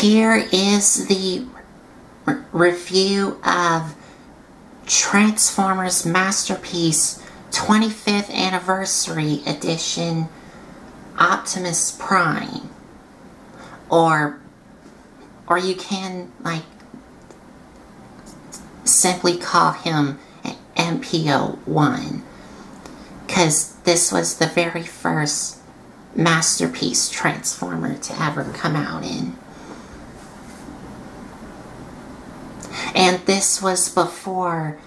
here is the re review of Transformers Masterpiece 25th Anniversary Edition Optimus Prime. Or, or you can, like, simply call him MP01. Because this was the very first masterpiece Transformer to ever come out in. And this was before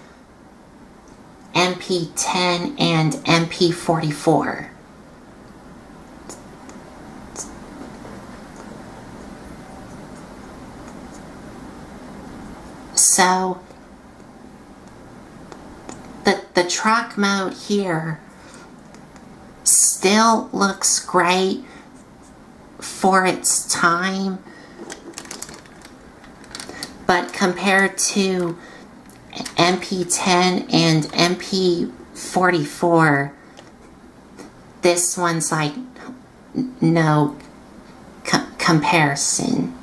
MP10 and MP44. So, the, the truck mode here still looks great for its time but compared to MP10 and MP44 this one's like no co comparison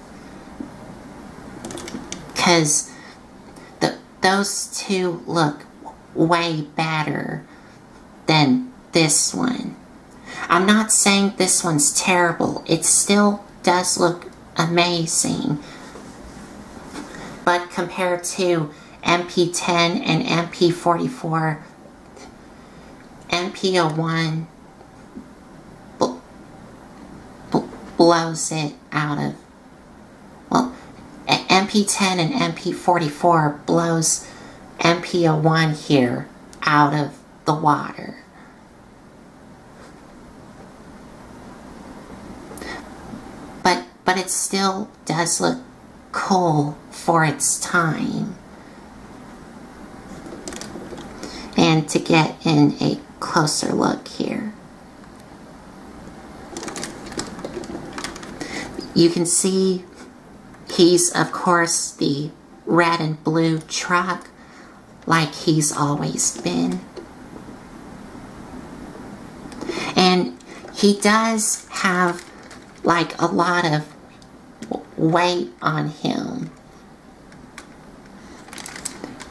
because the those two look way better than this one I'm not saying this one's terrible. It still does look amazing. But compared to MP10 and MP44, MP01 bl bl blows it out of, well, MP10 and MP44 blows MP01 here out of the water. but but it still does look cool for its time. And to get in a closer look here. You can see he's, of course, the red and blue truck like he's always been. And he does have like a lot of weight on him.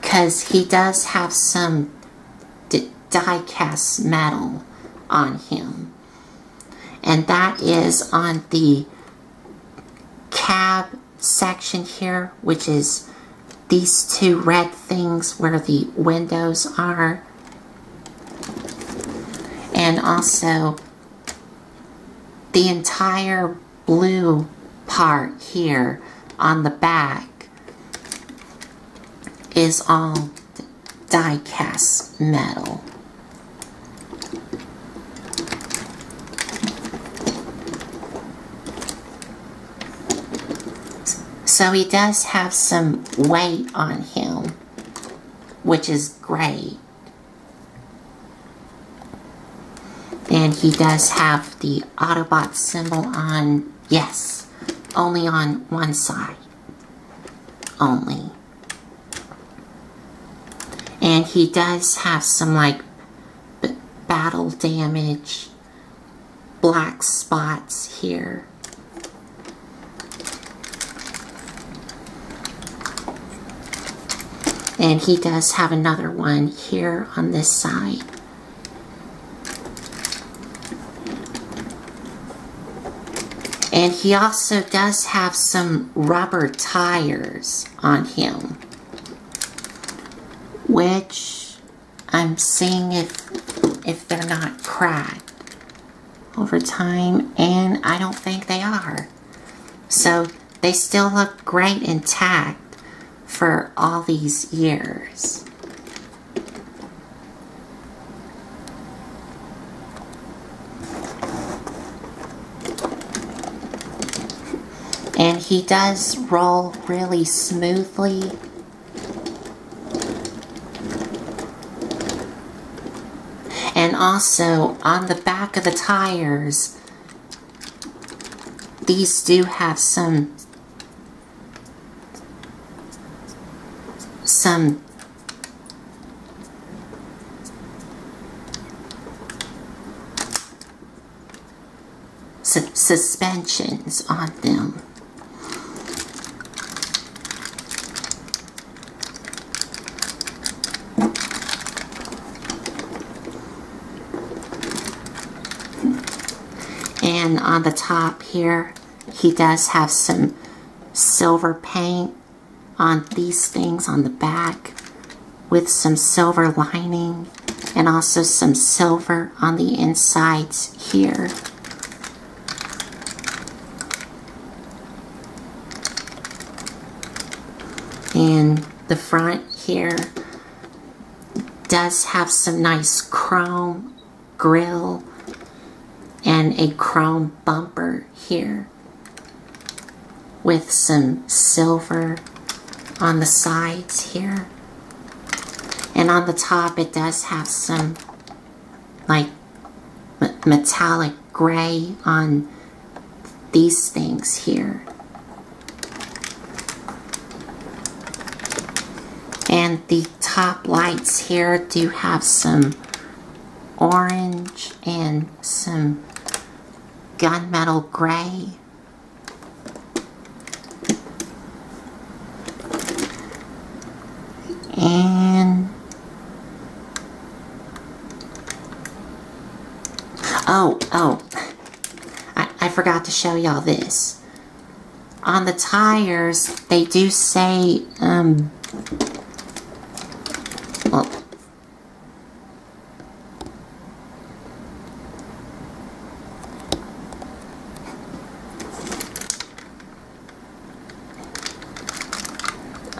Because he does have some die-cast metal on him. And that is on the cab section here which is these two red things where the windows are. And also the entire blue part here on the back is all die-cast metal. So he does have some weight on him, which is great. And he does have the Autobot symbol on, yes, only on one side. Only. And he does have some like battle damage, black spots here. And he does have another one here on this side. And he also does have some rubber tires on him. Which I'm seeing if if they're not cracked over time. And I don't think they are. So they still look great intact for all these years. And he does roll really smoothly. And also on the back of the tires, these do have some some su suspensions on them. And on the top here, he does have some silver paint on these things on the back with some silver lining and also some silver on the insides here. And the front here does have some nice chrome grill and a chrome bumper here with some silver on the sides here. And on the top it does have some like metallic gray on these things here. And the top lights here do have some orange and some gunmetal gray. And oh, oh, I, I forgot to show y'all this. On the tires, they do say, um, well,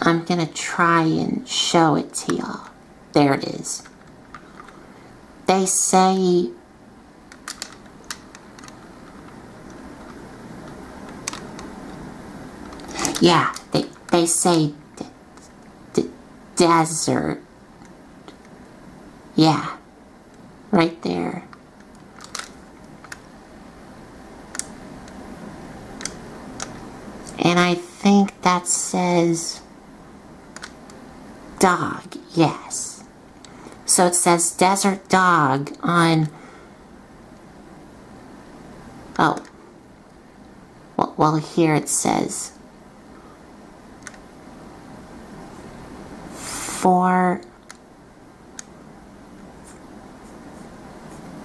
I'm going to try and show it to y'all. There it is. They say Yeah, they, they say the desert. Yeah, right there. And I think that says dog, yes. So it says desert dog on, oh, well, well here it says for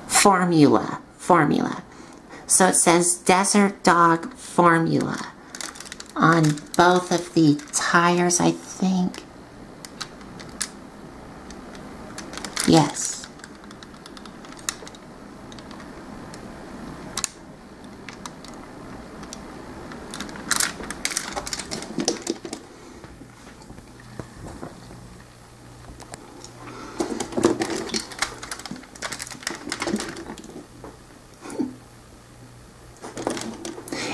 formula, formula. So it says desert dog formula on both of the tires, I think. Yes.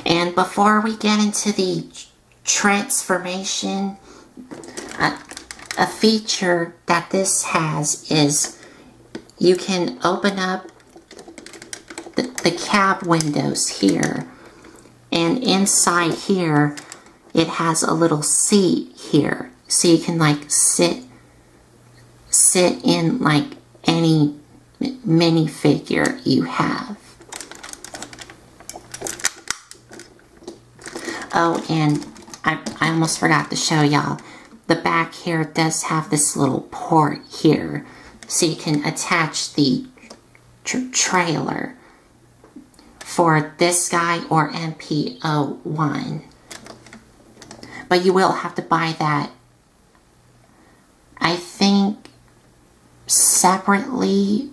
And before we get into the transformation, a feature that this has is you can open up the, the cab windows here and inside here it has a little seat here so you can like sit sit in like any minifigure you have. Oh, and I, I almost forgot to show y'all the back here does have this little port here so you can attach the tr trailer for this guy or MP01 but you will have to buy that I think separately.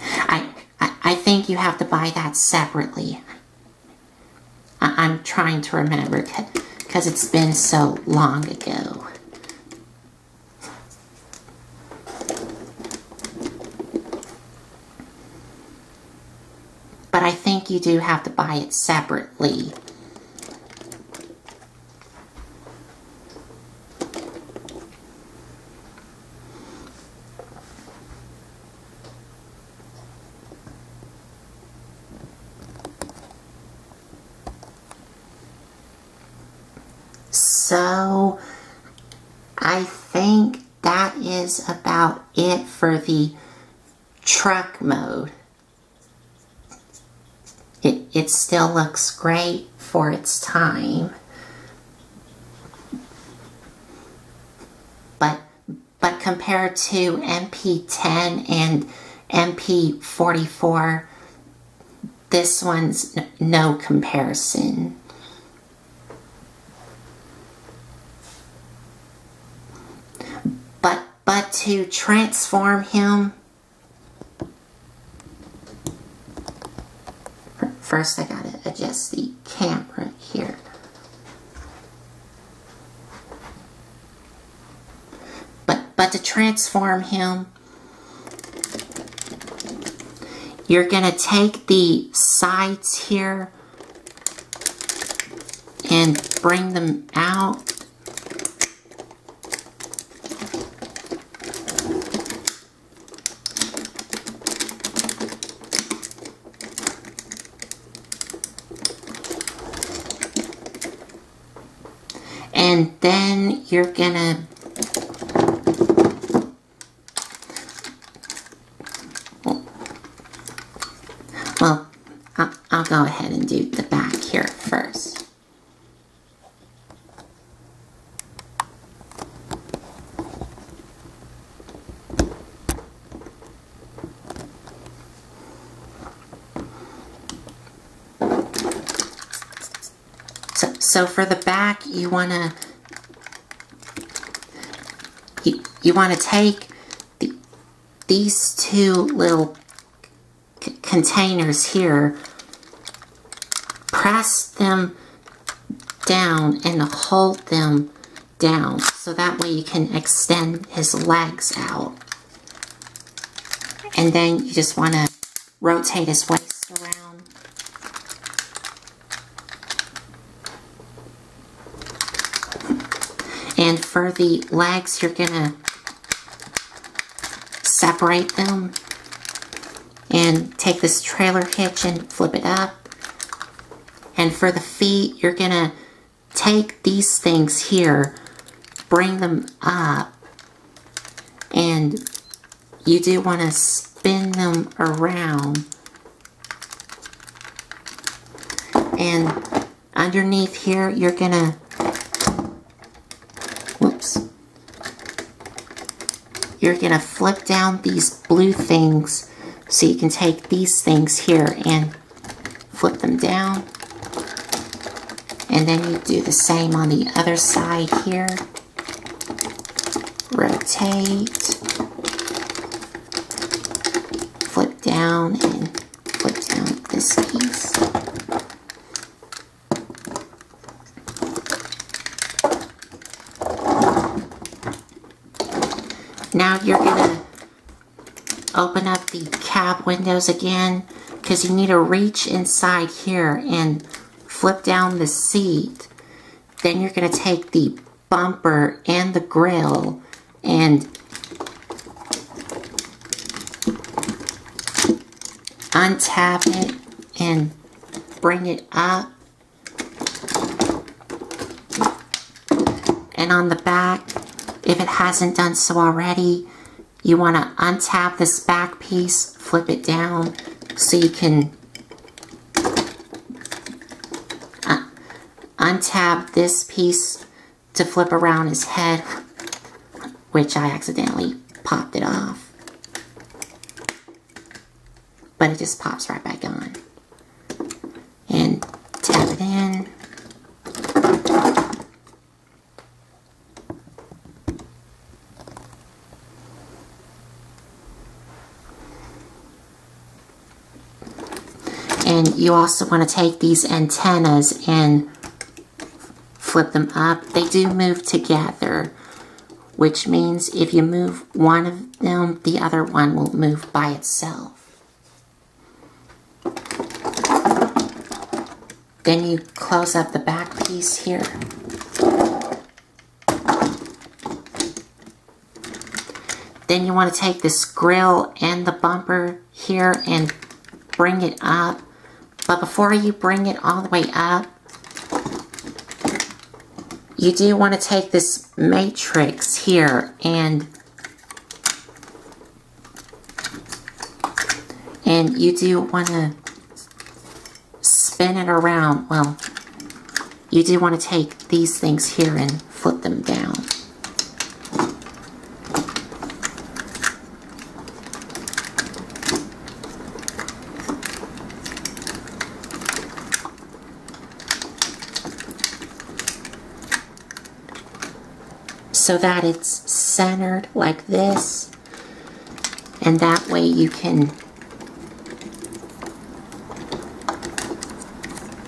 I, I, I think you have to buy that separately I am trying to remember because it's been so long ago. But I think you do have to buy it separately. So I think that is about it for the truck mode. It, it still looks great for its time. But, but compared to MP10 and MP44. This one's no comparison. But, but to transform him, first I gotta adjust the camera here. But, but to transform him, you're to take the sides here and bring them out. And then you're to Well, I'll, I'll go ahead and do the back here first. So, so for the back, you want to you, want to take the, these two little containers here, press them down and hold them down so that way you can extend his legs out. And then you just want to rotate his waist around. And for the legs, you're going to separate them and take this trailer hitch and flip it up. And for the feet, you're gonna take these things here, bring them up, and you do want to spin them around. And underneath here, you're gonna, you're gonna flip down these blue things so you can take these things here and flip them down. And then you do the same on the other side here. Rotate. Flip down and flip down this piece. Now you're going to open up the cab windows again because you need to reach inside here and flip down the seat. Then you're going to take the bumper and the grill and untap it and bring it up. And on the back, if it hasn't done so already, you want to untap this back piece, flip it down so you can uh, untap this piece to flip around his head, which I accidentally popped it off. But it just pops right back on. And tap it in. And you also want to take these antennas and flip them up. They do move together, which means if you move one of them, the other one will move by itself. Then you close up the back piece here. Then you want to take this grill and the bumper here and bring it up but before you bring it all the way up, you do want to take this matrix here and and you do want to spin it around. Well, you do want to take these things here and flip them down. So that it's centered like this. And that way you can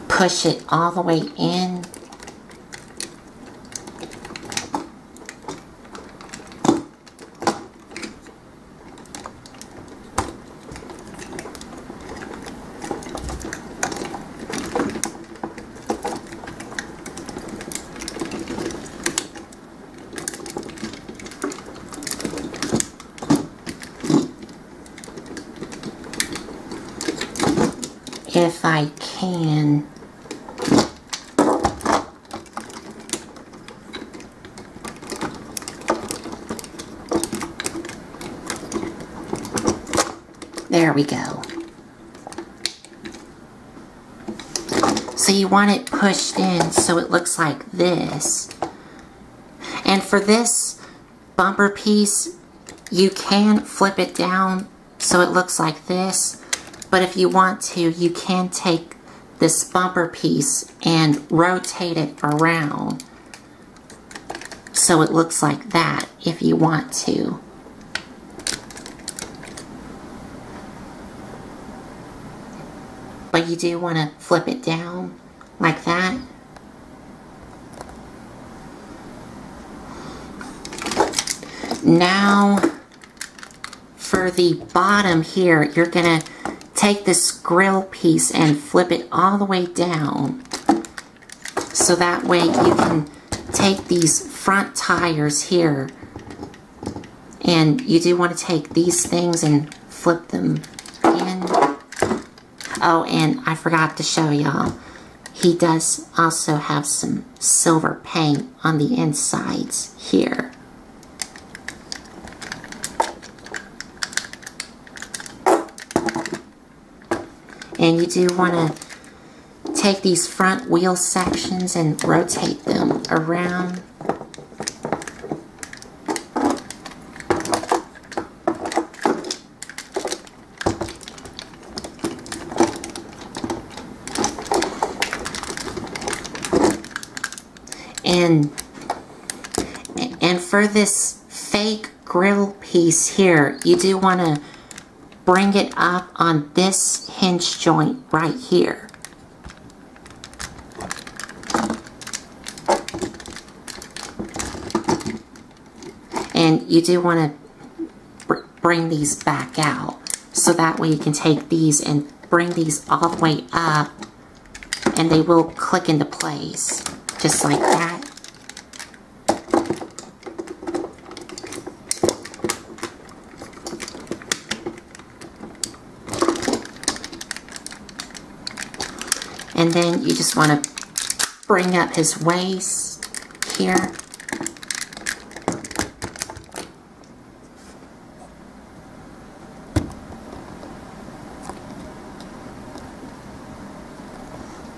push it all the way in if I can. There we go. So you want it pushed in so it looks like this. And for this bumper piece, you can flip it down so it looks like this. But if you want to, you can take this bumper piece and rotate it around so it looks like that if you want to. You do want to flip it down like that. Now, for the bottom here, you're going to take this grill piece and flip it all the way down. So that way you can take these front tires here and you do want to take these things and flip them. Oh, and I forgot to show y'all. He does also have some silver paint on the insides here. And you do want to take these front wheel sections and rotate them around. And, and for this fake grill piece here, you do want to bring it up on this hinge joint right here. And you do want to br bring these back out. So that way you can take these and bring these all the way up and they will click into place just like that. And then you just want to bring up his waist here.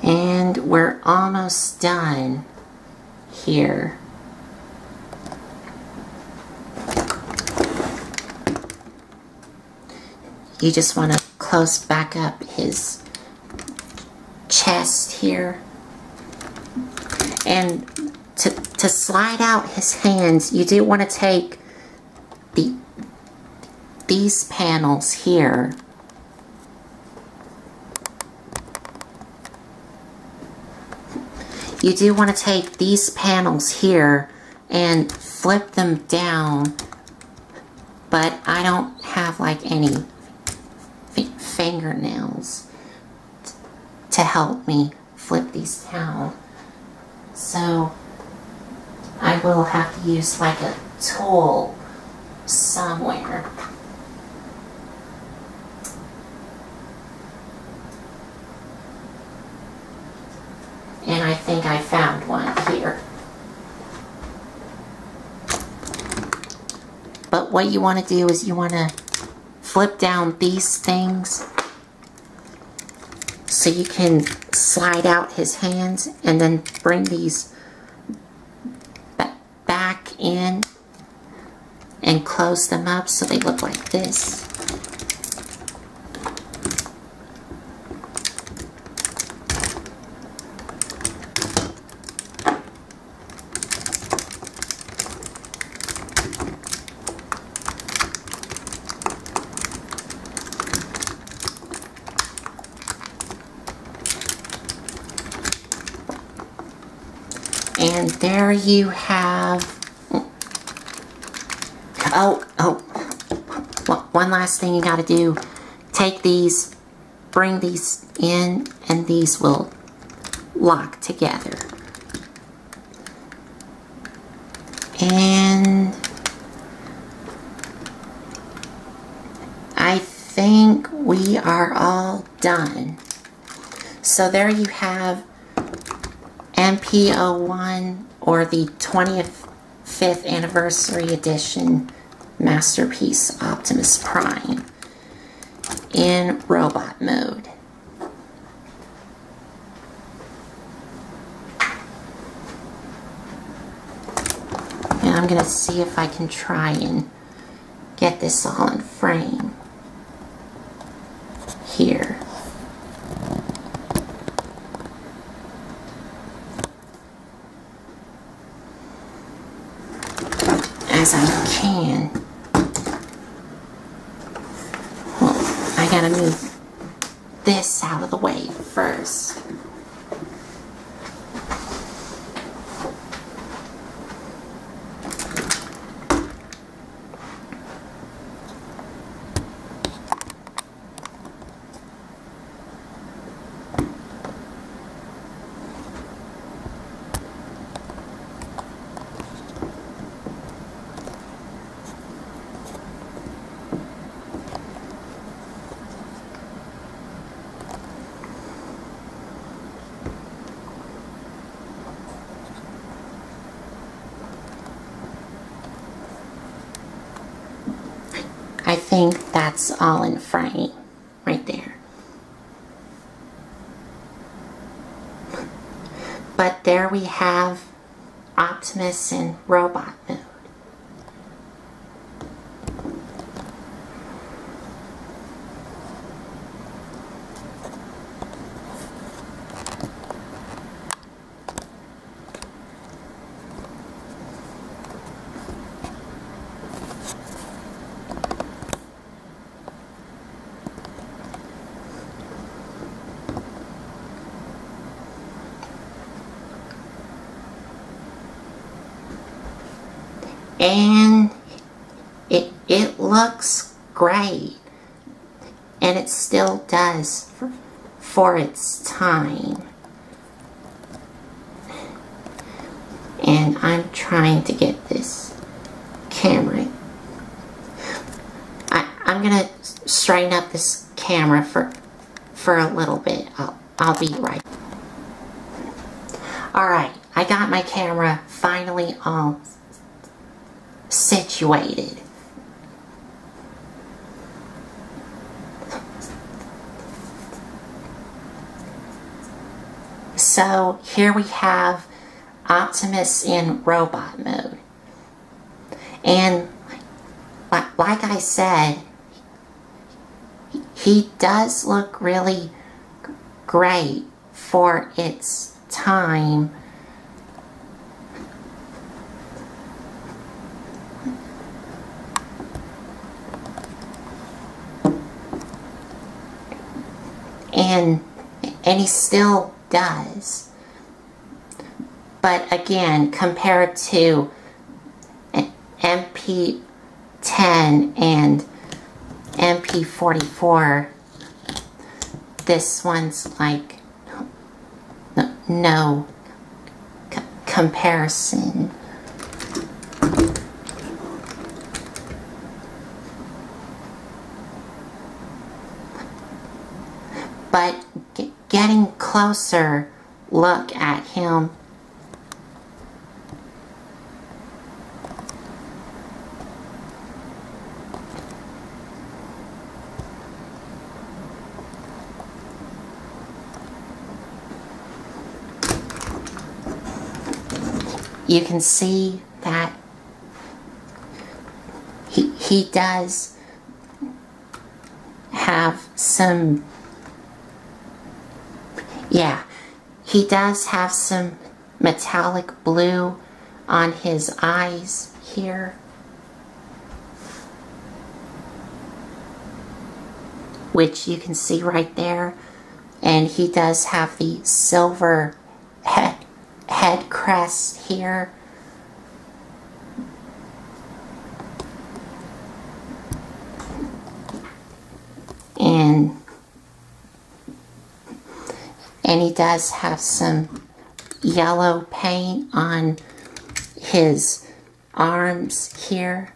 And we're almost done here. You just want to close back up his chest here. And to, to slide out his hands, you do want to take the these panels here you do want to take these panels here and flip them down but I don't have like any fingernails to help me flip these down. So I will have to use like a tool somewhere. And I think I found one here. But what you want to do is you want to flip down these things so you can slide out his hands and then bring these back in and close them up so they look like this. You have. Oh, oh. One last thing you got to do. Take these, bring these in, and these will lock together. And I think we are all done. So there you have MP01 or the 25th anniversary edition Masterpiece Optimus Prime in robot mode. And I'm going to see if I can try and get this all in frame here. As I can. Well, I gotta move this out of the way first. I think that's all in frame right there. But there we have Optimus in robot and it it looks great. And it still does for, its time. And I'm trying to get this camera. I, I'm gonna straighten up this camera for for a little bit. I'll, I'll be right. Alright I got my camera finally all situated. So here we have Optimus in robot mode. And like I said, he does look really great for its time and and he still does. But again, compared to MP10 and MP44, this one's like no, no comparison. but getting closer look at him. You can see that he, he does have some yeah, he does have some metallic blue on his eyes here. Which you can see right there. And he does have the silver head, head crest here. And and he does have some yellow paint on his arms here.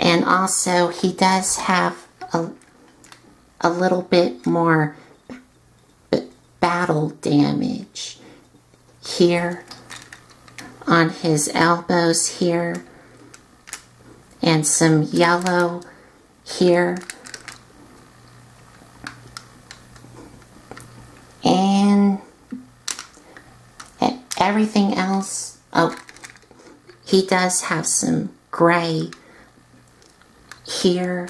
And also he does have a, a little bit more battle damage here on his elbows here and some yellow here and everything else. Oh he does have some gray here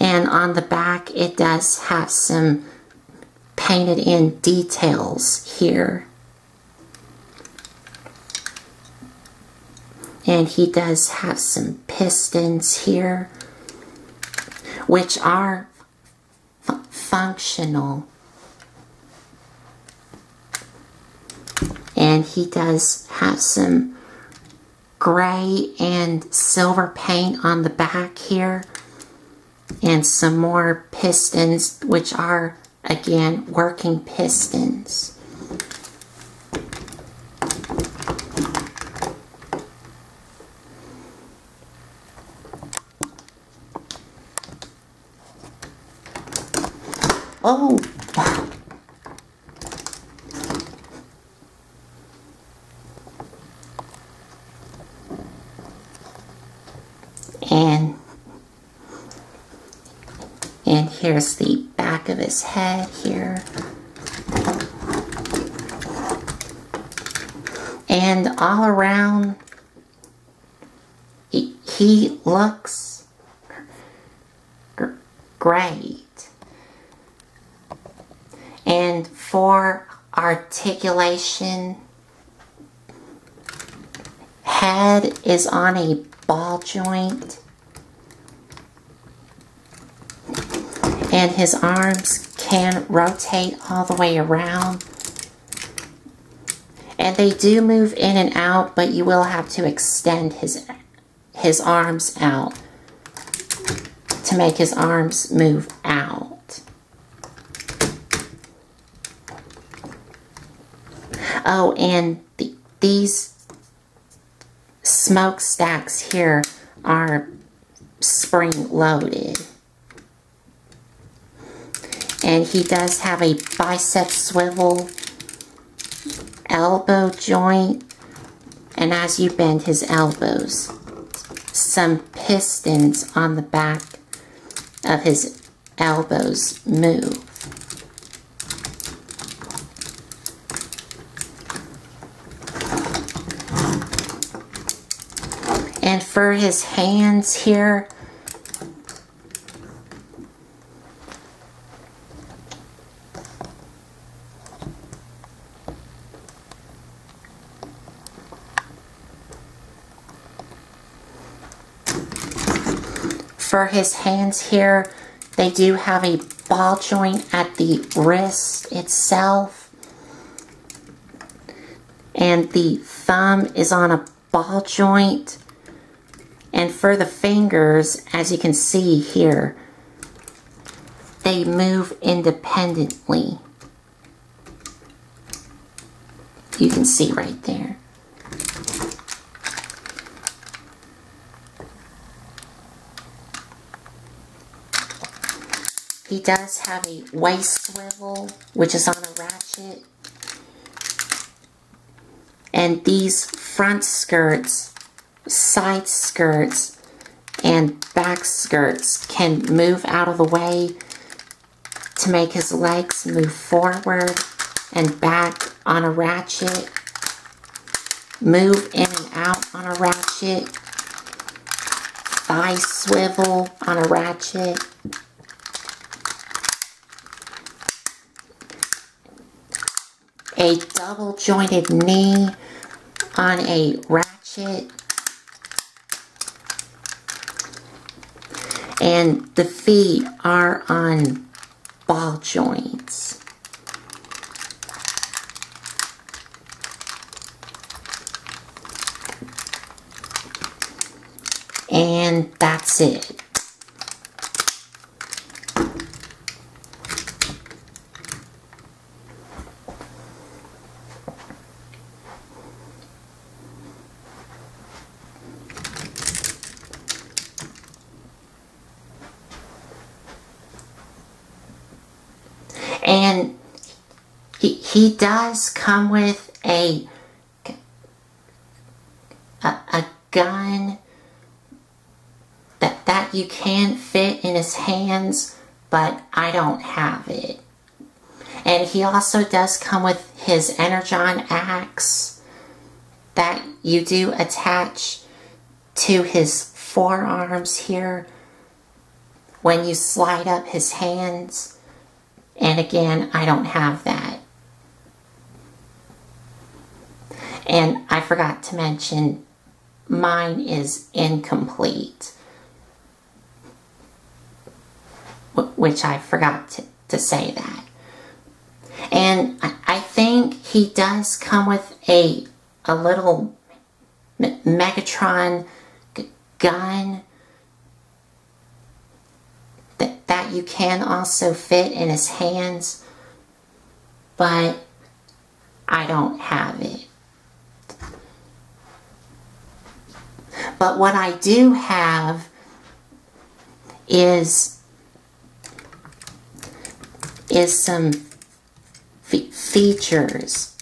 and on the back it does have some painted in details here. And he does have some pistons here which are functional and he does have some gray and silver paint on the back here and some more pistons which are again working pistons. Oh and and here's the back of his head here and all around he, he looks great and for articulation head is on a ball joint. And his arms can rotate all the way around. And they do move in and out, but you will have to extend his, his arms out to make his arms move out. Oh, and the, these smokestacks here are spring loaded. And he does have a bicep swivel elbow joint. And as you bend his elbows, some pistons on the back of his elbows move. And for his hands here, for his hands here, they do have a ball joint at the wrist itself. And the thumb is on a ball joint. And for the fingers, as you can see here, they move independently. You can see right there. He does have a waist swivel, which is on a ratchet. And these front skirts side skirts and back skirts can move out of the way to make his legs move forward and back on a ratchet. Move in and out on a ratchet. Thigh swivel on a ratchet. A double jointed knee on a ratchet and the feet are on ball joints. And that's it. And he, does come with a, a, a gun that, that you can fit in his hands, but I don't have it. And he also does come with his Energon axe that you do attach to his forearms here when you slide up his hands. And again, I don't have that. And I forgot to mention, mine is incomplete. Which I forgot to, to say that. And I think he does come with a, a little Megatron gun that, that you can also fit in his hands, but I don't have it. But what I do have is is some features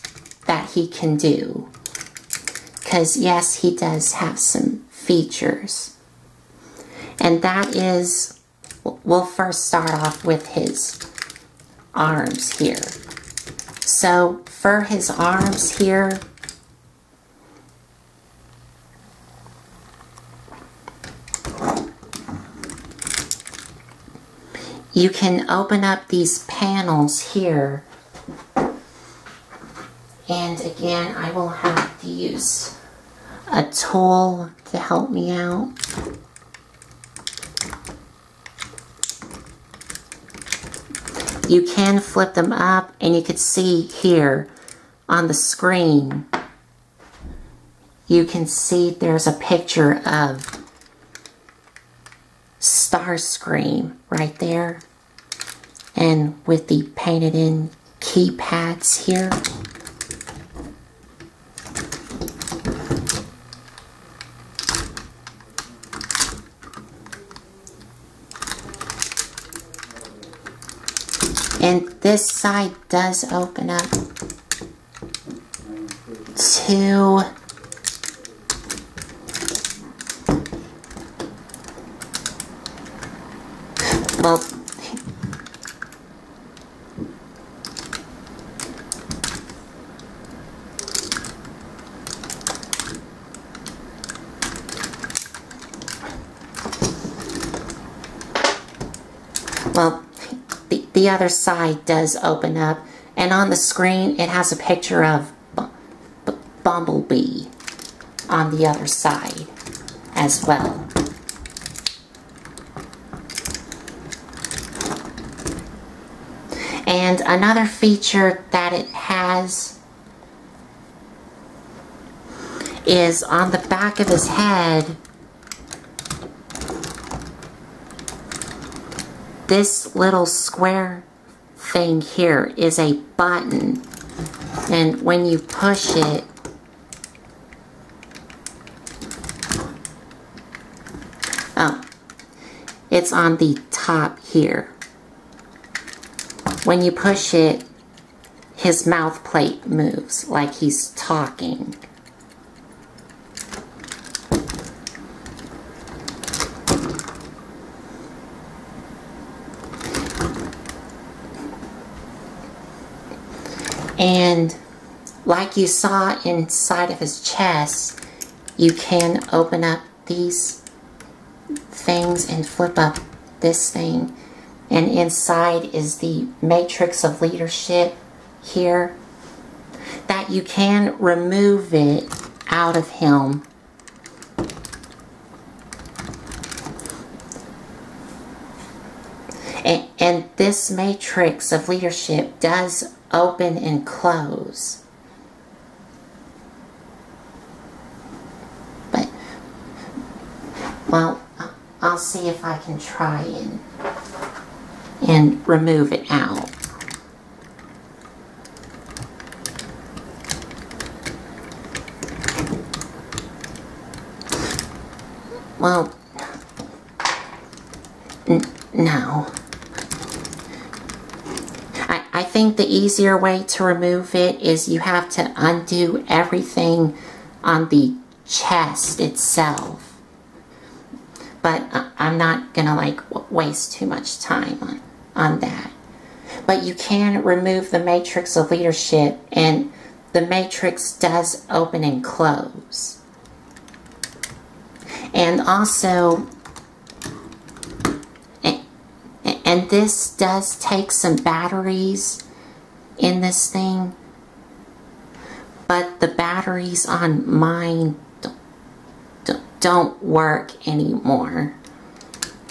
that he can do. Because yes, he does have some features. And that is, we'll first start off with his arms here. So for his arms here, you can open up these panels here. And again I will have to use a tool to help me out. You can flip them up and you can see here on the screen you can see there's a picture of Starscream right there. And with the painted in keypads here. And this side does open up to well, well, the, the other side does open up, and on the screen it has a picture of Bumblebee on the other side as well. And another feature that it has is on the back of his head, this little square thing here is a button. And when you push it, oh, it's on the top here. When you push it, his mouth plate moves like he's talking. And like you saw inside of his chest, you can open up these things and flip up this thing. And inside is the matrix of leadership here that you can remove it out of him. And, And this matrix of leadership does open and close. But, well, I'll see if I can try and, and remove it out. Well, no. I, I think the easier way to remove it is you have to undo everything on the chest itself. But uh, I'm not going to like waste too much time on, on that. But you can remove the matrix of leadership and the matrix does open and close. And also, and this does take some batteries in this thing. But the batteries on mine don't don't work anymore.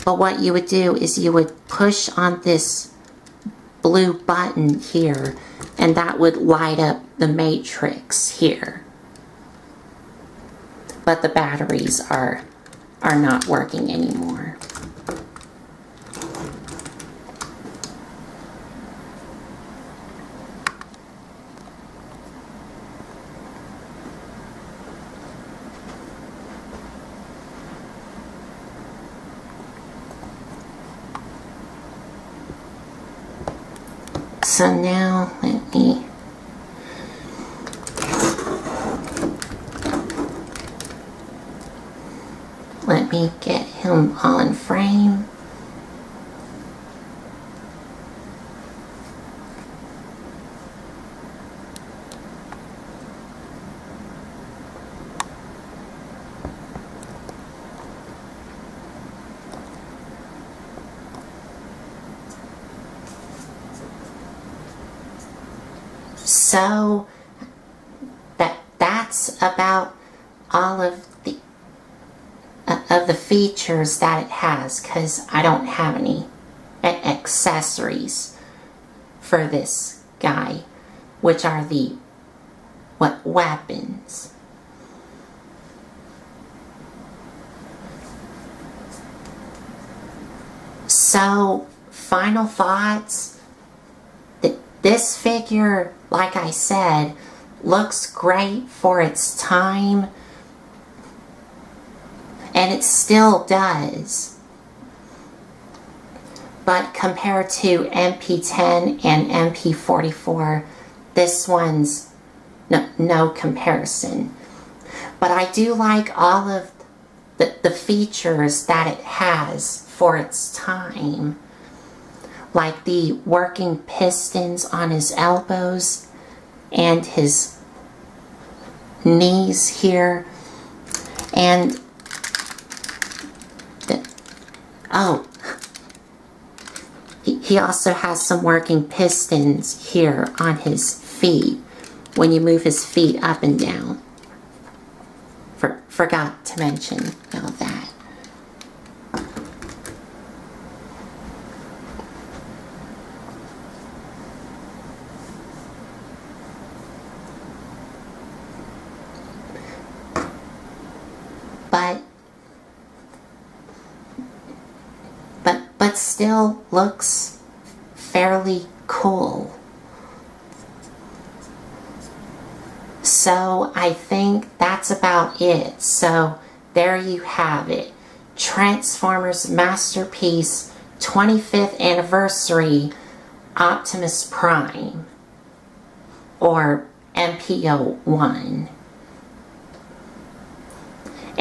But what you would do is you would push on this blue button here and that would light up the matrix here. But the batteries are are not working anymore. So now let me Let me get him on frame. So that that's about all of the uh, of the features that it has because I don't have any uh, accessories for this guy which are the what weapons. So final thoughts? That this figure like I said looks great for its time and it still does. But compared to MP10 and MP44, this one's no, no comparison. But I do like all of the, the features that it has for its time. Like the working pistons on his elbows and his knees here. And Oh, he also has some working pistons here on his feet when you move his feet up and down. For, forgot to mention all that. But but still looks fairly cool. So I think that's about it. So there you have it. Transformers Masterpiece 25th Anniversary Optimus Prime or MP01.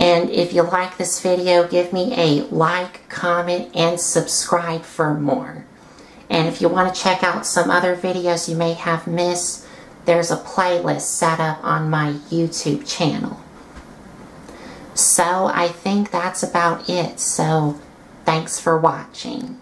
And if you like this video, give me a like, comment, and subscribe for more. And if you want to check out some other videos you may have missed, there's a playlist set up on my YouTube channel. So I think that's about it. So thanks for watching.